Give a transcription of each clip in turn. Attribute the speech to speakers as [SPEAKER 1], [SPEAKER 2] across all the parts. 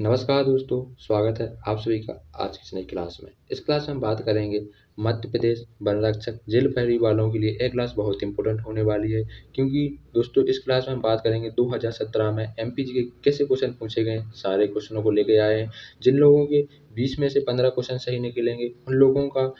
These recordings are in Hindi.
[SPEAKER 1] नमस्कार दोस्तों, स्वागत है आप सभी का आज की नई क्लास में। इस क्लास में हम बात करेंगे मध्य प्रदेश वन रक्षक जेल फहरी वालों के लिए एक क्लास बहुत इंपॉर्टेंट होने वाली है, क्योंकि दोस्तों, इस क्लास में हम बात करेंगे 2017 में एमपीजी के कैसे क्वेश्चन पूछे गए, सारे क्वेश्चनों को लेके आए हैं। जिन लोगों के बीस में से पंद्रह क्वेश्चन सही निकलेंगे, उन लोगों का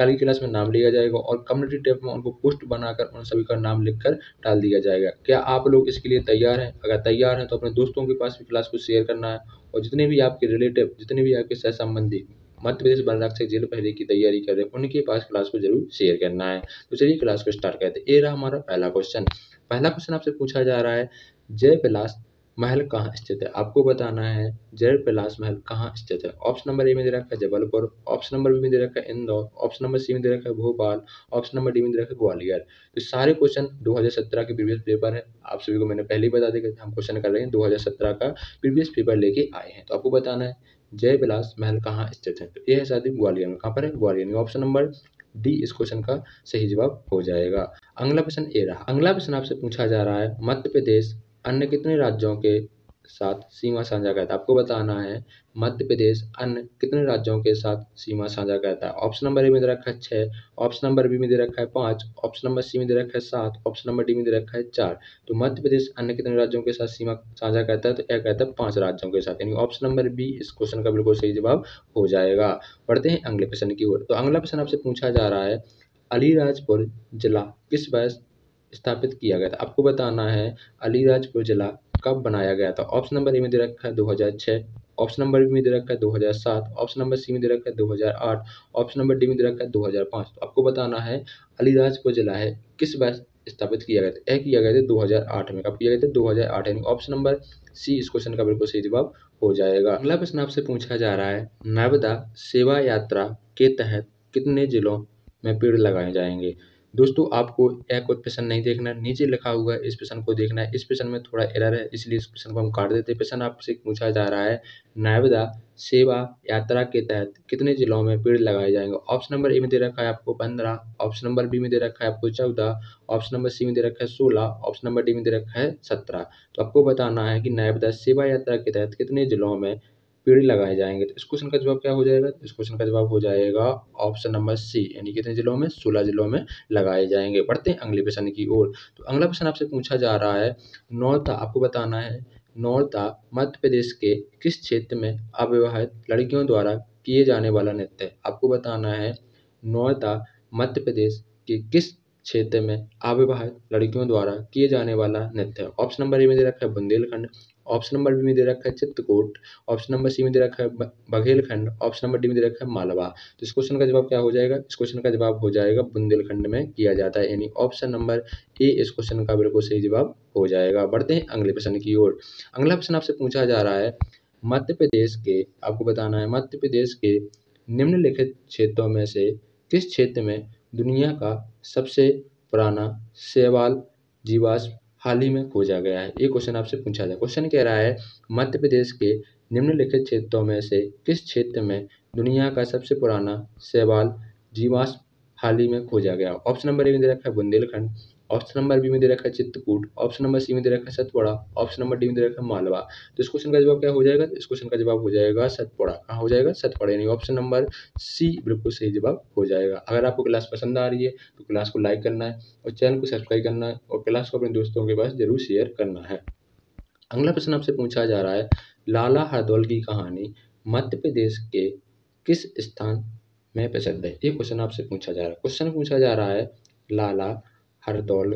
[SPEAKER 1] कल की क्लास में नाम लिया जाएगा और कम्युनिटी टैब में उनको पोस्ट बनाकर उन सभी का नाम लिखकर डाल दिया जाएगा। क्या आप लोग इसके लिए तैयार हैं? अगर तैयार हैं तो अपने दोस्तों के पास भी क्लास को शेयर करना है और जितने भी आपके रिलेटिव जितने भी आपके सह संबंधी मध्य प्रदेश वन रक्षक जेल पहले की तैयारी कर रहे हैं, उनके पास क्लास को ज़रूर शेयर करना है। तो चलिए क्लास को स्टार्ट करते हैं। ये रहा हमारा पहला क्वेश्चन पहला क्वेश्चन आपसे पूछा जा रहा है, जय विलास महल कहाँ स्थित है? आपको बताना है जय विलास महल कहाँ स्थित है? ऑप्शन नंबर ए में दे रखा है जबलपुर, ऑप्शन नंबर बी में दे रखा है इंदौर, ऑप्शन नंबर सी में दे रखा है भोपाल, ऑप्शन नंबर डी में दे रखा है ग्वालियर। तो सारे क्वेश्चन 2017 के प्रीवियस पेपर है। आप सभी को मैंने पहले ही बता दिया हम क्वेश्चन कर रहे हैं 2017 का प्रीवियस पेपर लेके आए हैं। तो आपको बताना है जय विलास महल कहाँ स्थित है? तो ये है शादी ग्वालियर में। कहाँ पर है? ग्वालियर में। ऑप्शन नंबर डी इस क्वेश्चन का सही जवाब हो जाएगा। अगला प्रश्न ए रहा। अगला प्रश्न आपसे पूछा जा रहा है, मध्य प्रदेश अन्य कितने राज्यों के साथ सीमा साझा करता है? आपको बताना है, मध्य प्रदेश अन्य कितने राज्यों के साथ सीमा साझा करता है? ऑप्शन नंबर ए में दे रखा है छः ऑप्शन नंबर बी में दे रखा है पाँच ऑप्शन नंबर सी में दे रखा है सात ऑप्शन नंबर डी में दे रखा है चार। तो मध्य प्रदेश अन्य कितने राज्यों के साथ सीमा साझा करता है? तो यह कहता है पाँच राज्यों के साथ। यानी ऑप्शन नंबर बी इस क्वेश्चन का बिल्कुल सही जवाब हो जाएगा। पढ़ते हैं अगले प्रश्न की ओर। तो अगला प्रश्न आपसे पूछा जा रहा है, अलीराजपुर जिला किस वर्ष स्थापित किया गया था। आपको बताना है, अलीराजपुर जिला कब बनाया गया था? ऑप्शन नंबर ए में दे रखा है 2006 ऑप्शन नंबर बी में दे रखा है 2007 ऑप्शन नंबर सी में दे रखा है 2008 ऑप्शन नंबर डी में दे रखा है 2005 तो आपको बताना है, अलीराजपुर जिला है, किस वर्ष स्थापित किया गया था? यह किया गया था 2008 में। कब किया गया था 2008 यानी ऑप्शन नंबर सी इस क्वेश्चन का बिल्कुल सही जवाब हो जाएगा। अगला प्रश्न आपसे पूछा जा रहा है, नर्मदा सेवा यात्रा के तहत कितने जिलों में पेड़ लगाए जाएँगे? दोस्तों, आपको कोई प्रश्न नहीं देखना, नीचे लिखा हुआ है इस प्रश्न को देखना है। इस प्रश्न में थोड़ा एरर है, इसलिए इस प्रश्न को हम काट देते हैं। प्रश्न आपसे पूछा जा रहा है, नर्मदा सेवा यात्रा के तहत कितने जिलों में पेड़ लगाए जाएँगे? ऑप्शन नंबर ए में दे रखा है आपको पंद्रह ऑप्शन नंबर बी में दे रखा है आपको चौदह ऑप्शन नंबर सी में दे रखा है सोलह ऑप्शन नंबर डी में दे रखा है सत्रह। तो आपको बताना है कि नर्मदा सेवा यात्रा के तहत कितने जिलों में पेड़ लगाए जाएँगे। तो इस क्वेश्चन का जवाब क्या हो जाएगा? इस क्वेश्चन का जवाब हो जाएगा ऑप्शन नंबर सी यानी कितने जिलों में? सोलह जिलों में लगाए जाएँगे। बढ़ते हैं अगले प्रश्न की ओर। तो अगला प्रश्न आपसे पूछा जा रहा है, नौता, आपको बताना है, नौता मध्य प्रदेश के किस क्षेत्र में अविवाहित लड़कियों द्वारा किए जाने वाला नृत्य है? आपको बताना है, नौता मध्य प्रदेश के किस क्षेत्र में अविवाहित लड़कियों द्वारा किए जाने वाला नृत्य है? ऑप्शन नंबर ए में दे रखा है बुंदेलखंड। ऑप्शन नंबर बी में दे रखा है चित्रकूट, ऑप्शन नंबर सी में दे रखा है बघेलखंड, ऑप्शन नंबर डी में दे रखा है मालवा। तो इस क्वेश्चन का जवाब क्या हो जाएगा? इस क्वेश्चन का जवाब हो जाएगा बुंदेलखंड में किया जाता है, यानी ऑप्शन नंबर ए इस क्वेश्चन का बिल्कुल सही जवाब हो जाएगा। बढ़ते हैं अगले प्रश्न की ओर। अगला प्रश्न आपसे पूछा जा रहा है, मध्य प्रदेश के, आपको बताना है, मध्य प्रदेश के निम्नलिखित क्षेत्रों में से किस क्षेत्र में दुनिया का सबसे पुराना शैवाल जीवाश्म हाल ही में खोजा गया है। ये क्वेश्चन आपसे पूछा जाए। क्वेश्चन कह रहा है, मध्य प्रदेश के निम्नलिखित क्षेत्रों में से किस क्षेत्र में दुनिया का सबसे पुराना शैवाल जीवाश्म हाल ही में खोजा गया? ऑप्शन नंबर एक दे रखा है, बुंदेलखंड। ऑप्शन नंबर बी में दे रखा है चित्रकूट, ऑप्शन नंबर सी में दे रखा है सतपुड़ा, ऑप्शन नंबर डी में दे रखा है मालवा। तो इस क्वेश्चन का जवाब क्या हो जाएगा? इस क्वेश्चन का जवाब हो जाएगा सतपुड़ा। कहाँ हो जाएगा? सतपुड़ा, यानी ऑप्शन नंबर सी बिल्कुल सही जवाब हो जाएगा। अगर आपको क्लास पसंद आ रही है तो क्लास को लाइक करना है और चैनल को सब्सक्राइब करना है और क्लास को अपने दोस्तों के पास ज़रूर शेयर करना है। अगला प्रश्न आपसे पूछा जा रहा है, लाला हरदौल की कहानी मध्य प्रदेश के किस स्थान में प्रसिद्ध है? ये क्वेश्चन आपसे पूछा जा रहा है। क्वेश्चन पूछा जा रहा है, लाला हरदौल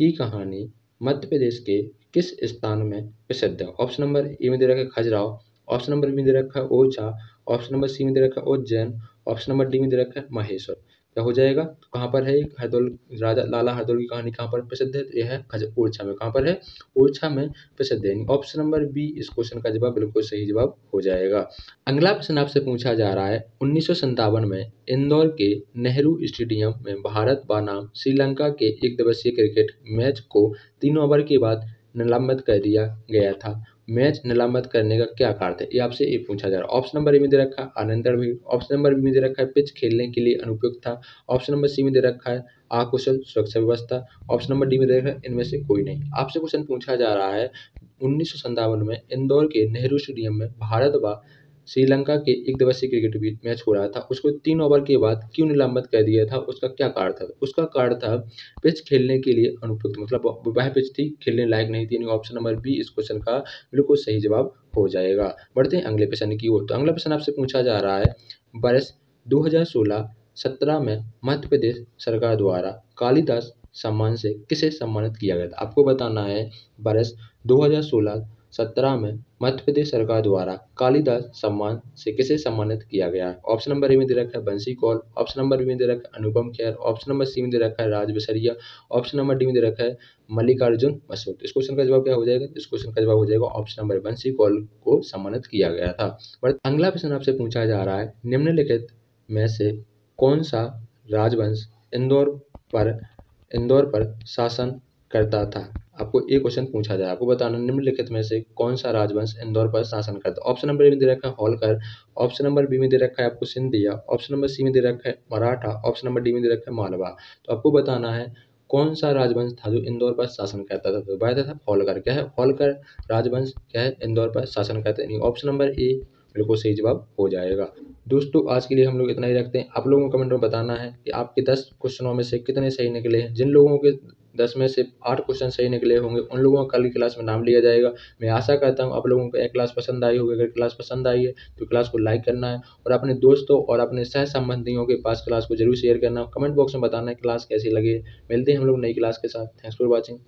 [SPEAKER 1] की कहानी मध्य प्रदेश के किस स्थान में प्रसिद्ध है? ऑप्शन नंबर ए में दे रखा है खजुराहो ऑप्शन नंबर बी में दे रखा है ओरछा ऑप्शन नंबर सी में दे रखा है उज्जैन ऑप्शन नंबर डी में दे रखा है महेश्वर। क्या हो जाएगा? तो कहाँ पर है हरदौल राजा, लाला हरदौल की कहानी कहाँ पर प्रसिद्ध है? तो यह है ओरछा में। कहाँ पर है? ओरछा में प्रसिद्ध है। ऑप्शन नंबर बी इस क्वेश्चन का जवाब बिल्कुल सही जवाब हो जाएगा। अगला प्रश्न आपसे पूछा जा रहा है, उन्नीस में इंदौर के नेहरू स्टेडियम में भारत बनाम श्रीलंका के एक दिवसीय क्रिकेट मैच को तीन ओवर के बाद निलंबित कर दिया गया था। मैच निलामत करने का क्या कार्य है ये आपसे ये पूछा जा रहा है। ऑप्शन नंबर ए में दे रखा है, आनंदर भी ऑप्शन नंबर बी में दे रखा है पिच खेलने के लिए अनुपयुक्त था। ऑप्शन नंबर सी में दे रखा है, आकुशल सुरक्षा व्यवस्था। ऑप्शन नंबर डी में दे रखा है, इनमें से कोई नहीं। आपसे क्वेश्चन पूछा जा रहा है, उन्नीस में इंदौर के नेहरू स्टेडियम में भारत व श्रीलंका के एक दिवसीय क्रिकेट बीच मैच हो रहा था। उसको तीन ओवर के बाद क्यों निलंबित कर दिया था? उसका क्या कारण था? उसका कारण था पिच खेलने के लिए अनुपयुक्त मतलब वह पिच थी, खेलने लायक नहीं थी ऑप्शन नंबर बी इस क्वेश्चन का बिल्कुल सही जवाब हो जाएगा। बढ़ते हैं अगले प्रश्न की ओर। तो अगला प्रश्न आपसे पूछा जा रहा है, वर्ष 2016 सत्रह में मध्य प्रदेश सरकार द्वारा कालिदास सम्मान से किसे सम्मानित किया गया था? आपको बताना है, वर्ष 2016 सत्रह में मध्य प्रदेश सरकार द्वारा कालिदास सम्मान से किसे सम्मानित किया गया? है ऑप्शन नंबर ए में दे रखा है बंसी कौल, ऑप्शन नंबर बी में दे रखा है Anupam Kher, option number C में दे रखा है Raj Basaria, option number D में दे रखा है मल्लिकार्जुन मसूद। इस क्वेश्चन का जवाब क्या हो जाएगा? इस क्वेश्चन का जवाब हो जाएगा ऑप्शन नंबर बंसी कौल को सम्मानित किया गया था। बट अगला प्रश्न आपसे पूछा जा रहा है, निम्नलिखित में से कौन सा राजवंश इंदौर पर इंदौर पर शासन करता था? आपको एक क्वेश्चन पूछा जाए। आपको बताना, निम्नलिखित में से कौन सा राजवंश इंदौर पर शासन करता है? ऑप्शन नंबर ए में दे रखा है, होलकर। ऑप्शन नंबर बी में दे रखा है आपको सिंधिया। ऑप्शन नंबर सी में दे रखा है मराठा। ऑप्शन नंबर डी में दे रखा है मालवा। तो आपको बताना है, कौन सा राजवंश था जो इंदौर पर शासन करता था? तो वह था होलकर। क्या है? होलकर राजवंश क्या है? इंदौर पर शासन करता ऑप्शन नंबर ए बिल्कुल सही जवाब हो जाएगा। दोस्तों, आज के लिए हम लोग इतना ही रखते हैं। आप लोगों को कमेंट में बताना है कि आपके दस क्वेश्चनों में से कितने सही निकले हैं। जिन लोगों के दस में से आठ क्वेश्चन सही निकले होंगे, उन लोगों का कल की क्लास में नाम लिया जाएगा। मैं आशा करता हूँ आप लोगों को एक क्लास पसंद आई होगी। अगर क्लास पसंद आई है तो क्लास को लाइक करना है और अपने दोस्तों और अपने सह संबंधियों के पास क्लास को ज़रूर शेयर करना। कमेंट बॉक्स में बताना है क्लास कैसी लगी मिलते हैं हम लोग नई क्लास के साथ। Thanks for watching.